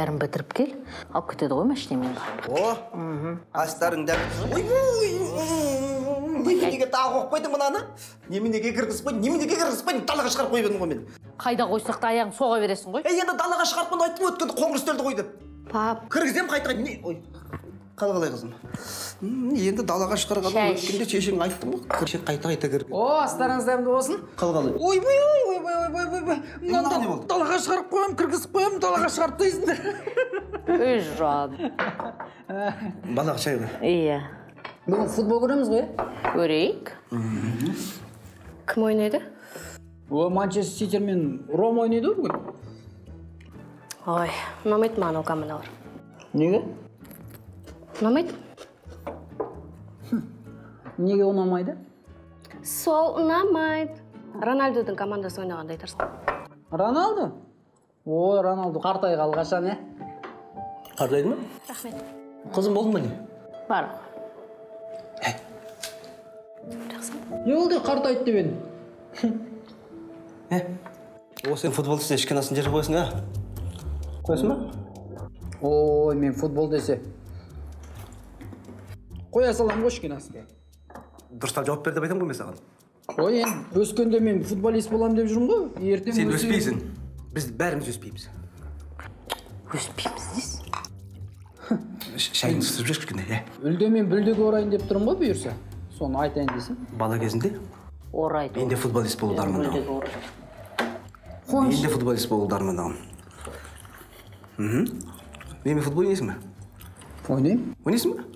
бәрін бітіріп кел. Алып кетеді ғой машинамен. Барып о астарың дәм неменеге тағы қойып қойдың мынаны? Неменеге кіргізіп қойдың? Неменеге кіргізіп қойдың? Далаға шығарып қойып едің ғой мені қайда қойсақ та аяғың соға бересің ғой? Ей енді далаға шығарып қойдың айттым ғой өткенде қоңыр үстелді қой деп. Пап. Кіргіземін қайта ой. Қал қалай қызым? Енді далаға шығарғанда өткенде шешең айттым ғой. Қайта қайта кір о астарыңыз дәмді болсын. Қал қалай? Ойбай ой ойбай ойбай ойбай мынаны болды? далаға шығарып қоямын кіргізіп қоямын далаға шығарып тастайсыңдар ой жан. Балаға шай қой. Иә. Бүгін футбол көреміз ғой иә көрейік. Кім ойнайды? О манчестер сити мен рома ойнайды ғой бүгін. Ой ұнамайды маған ол командалар неге? Ұнамайды неге ұнамайды сол ұнамайды рональдудың командасы ойнағанда айтарсың роналду ой роналду қартайғалы қашан иә қартайды ма рахмет қызым болды ма не бар не болды қартайды деп едің е о сен футбол десе ішкен асын жерге қоясың а қоясың ба ой мен футбол десе қоя саламын ғой кішкене астына дұрыстап жауап бер деп айтамын ғой мен саған ой енді өскенде мен футболист боламын деп жүрмін ғой ертең сен өспейсің біз бәріміз өспейміз өспейміз дейсіз Ш- шайыңды ысытып жіберші кішкене иә үлде мен бүлдеге орайын деп тұрмын ғой бұйырса соны айтайын десем бала кезінде орайды мен де футболист болуды армандағанмын мен де футболист болуды армандағанмын мхм менімен футбол ойнайсың ба ойнаймын ойнайсың ба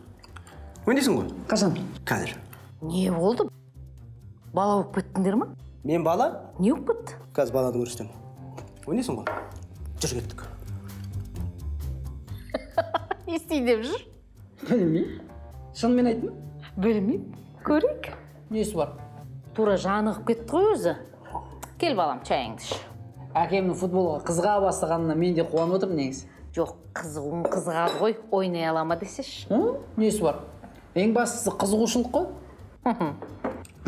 ойнайсың ғой? Қашан? Қазір не болды? Бала болып кеттіңдер ма? Мен бала? Не болып кетті? Қазір баланы көрсетемін. Ойнайсың ғой? Жүр кеттік. Не істейін деп жүр? Білмеймін. Шынымен айттым. Білмеймін. Көрейік. Несі бар? Тура жанығып кетті ғой өзі. Кел балам чайыңды іш. Әкемнің футболға қызыға бастағанына мен де қуанып отырмын негізі. Жоқ қызығуың қызығады ғой. Ойнай ала ма десеші несі бар? Ең бастысы қызығушылық қой.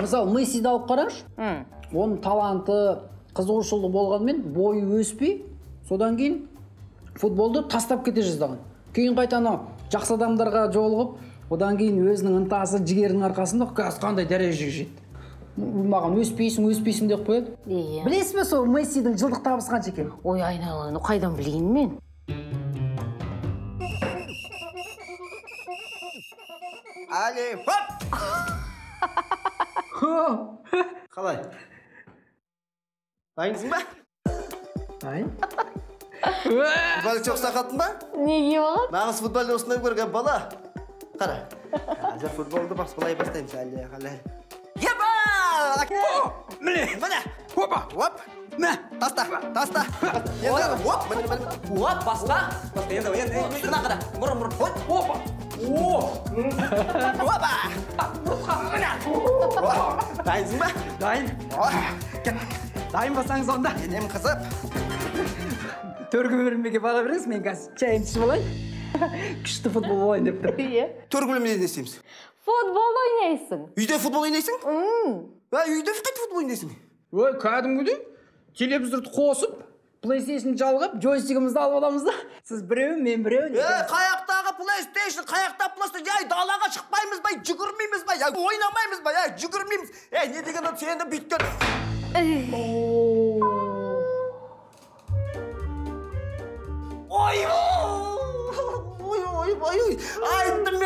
Мысалы мессиді алып қарашы. Оның таланты қызығушылығы болғанымен бойы өспей содан кейін футболды тастап кете жаздаған. Кейін қайта анау жақсы адамдарға жолығып одан кейін өзінің ынтасы жігерінің арқасында қазір қандай дәрежеге жетті. Маған өспейсің өспейсің деп қояды. Иә. Білесіз бе сол мессидің жылдық табысы қанша екенін ой айналайын қайдан білейін мен? Әле хоп! Қалай? Дайынсың ба дайын футбол жоқ сақаттың ба? Неге маған нағыз футболды осындай көрген бала. Қара. Қазір футболды басқалай бастаймыз әле қалай міне міне опа оп мә таста таста енді оп міне міне оп басқа енді енді мына қара мұрын мұрын опа о опа міне дайынсың ба дайын дайын болсаңыз онда енем қызып төргі бөлмеге бара беріңіз мен қазір шайымды ішіп алайын күшті футбол болайын деп тұр иә. Төргі бөлмеде не істейміз? Футбол ойнайсың. Үйде футбол ойнайсың? А үйде қайда футбол ойнайсың? Ой кәдімгідей. Телевизорды қосып плейстейшн жалғап джойстигімізді алып аламыз да. Сіз біреу мен біреу е қаяқтағы плейстейшн қаяқта плейстейшн ей далаға шықпаймыз ба жүгірмейміз ба ей ойнамаймыз ба ей жүгірмейміз. Ей не деген ол сені бүйткен.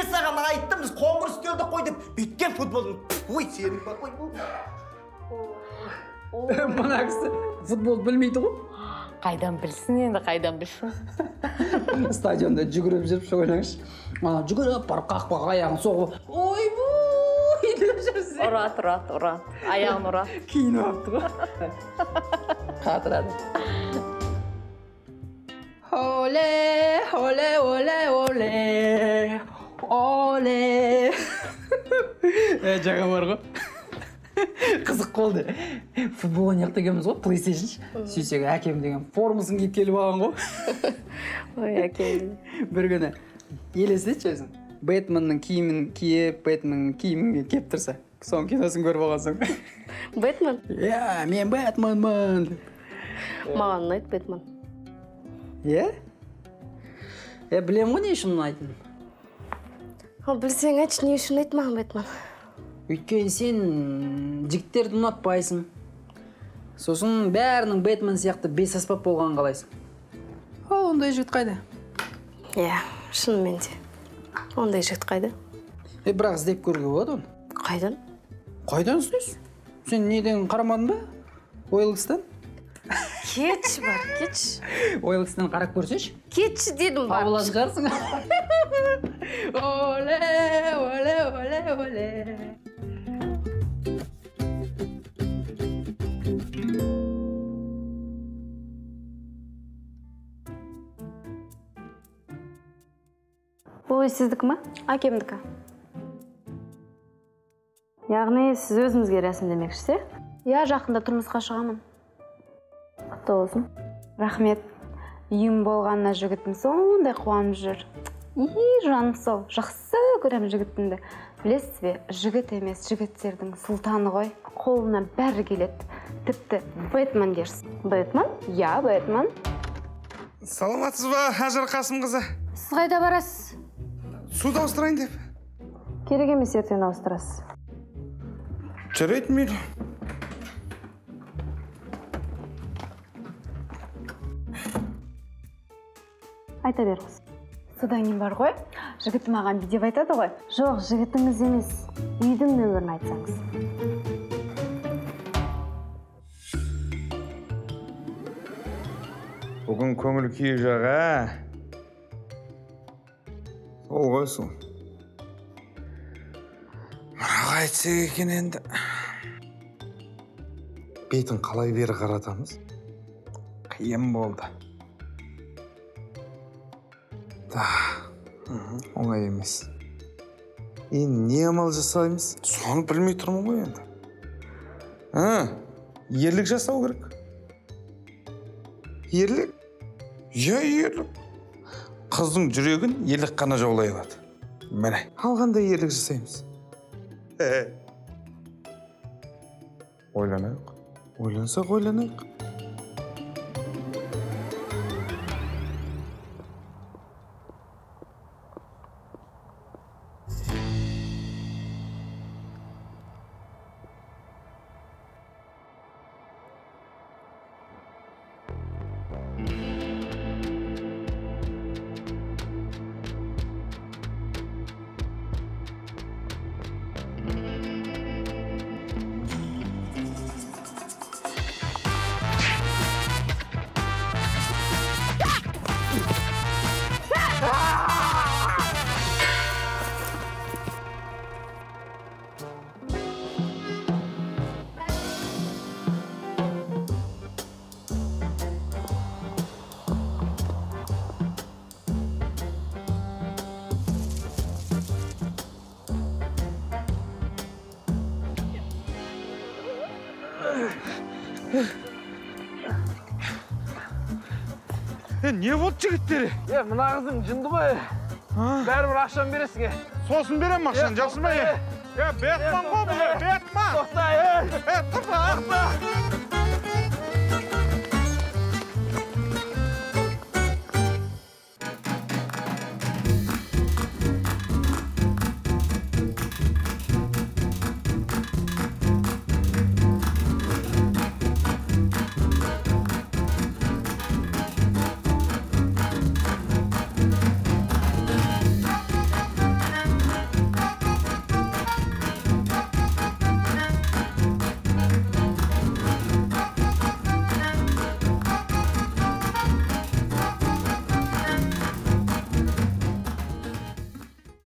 Мен саған айттым біз қоңыр үстелді қой деп бүйткен футболдың ой сенің бар мына кісі футбол білмейді ғой қайдан білсін енді қайдан білсін стадионда жүгіріп жүріп ше ойлаңызшы ана жүгіріп барып қақпаға аяғын соғып ойбой деп жүрсе ұрады ұрады ұрады аяғын ұрады киініп алыпты ғой қатырады оле оле оле оле оле е жаңа бар ғой қызық болды. Футбол ойнайық дегенбіз ғой? Плейстейшн сөйтсек әкем деген формасын киіп келіп алған ғой. Ой әкем. Бір күні. Елестетші өзің? Бэтменнің киімін киіп бэтменнің киімін киіп тұрса. Соның киносын көріп алған соң. Бэтмен? Иә мен бэтменмін. Деп маған ұнайды бэтмен. Иә е білемін ғой не үшін ұнайтынын. Ал білсең айтшы не үшін ұнайды маған бэтмен өйткені сен жігіттерді ұнатпайсың. Сосын бәрінің бэтмен сияқты бесаспап болғанын қалайсың. Ал ондай жігіт қайда? Иә шынымен де ондай жігіт қайда? Е бірақ іздеп көруге болады оны. Қайдан? Қайдан іздейсің? Сен неден қарамадың ба? Ойлкстан кетші бар кетші ойлкстан қарап көрсеші кетші дедім бар табылған шығарсың. Оле оле оле оле. Бұл үй сіздікі ма? Әкемдікі. Яғни сіз өзіңізге рәсімдемекшісіз иә иә жақында тұрмысқа шығамын. Құтты болсын рахмет. Үйім болғанына жігітім сондай қуанып жүр. И жаным сол. Жақсы көремін жігітімді. Білесіз бе жігіт емес жігіттердің сұлтаны ғой. Қолынан бәрі келеді. Тіпті бэтмен дерсің. Бэтмен? Иә бэтмен. Саламатсыз ба ажар қасымқызы? Сіз қайда барасыз? Суды ауыстырайын деп. Керек емес ертең ауыстырасыз. Жарайды мейлі. Айта беріңіз. Содан кейін бар ғой жігітім маған бүй деп айтады ғой? Жоқ жігітіңіз емес үйдің нөмірін айтсаңыз бүгін көңіл күйі жаға сол ғой сол. Мұраға айтсақ екен енді. Бетін қалай бері қаратамыз? Қиын болды. Оңай емес. Енді не амал жасаймыз? Соны білмей тұрмын ғой енді. А? Ерлік жасау керек. Ерлік? Иә ерлік. Қыздың жүрегін ерлік қана жаулай алады. Міне. Ал қандай ерлік жасаймыз? Ойланайық. Ойлансақ ойланайық. е не болды жігіттер е мына қызың жынды ғой бәрібір ақшаны бересің е сосын беремін ақшаны жасырма е е бетман ғой бұл бетман тоқта е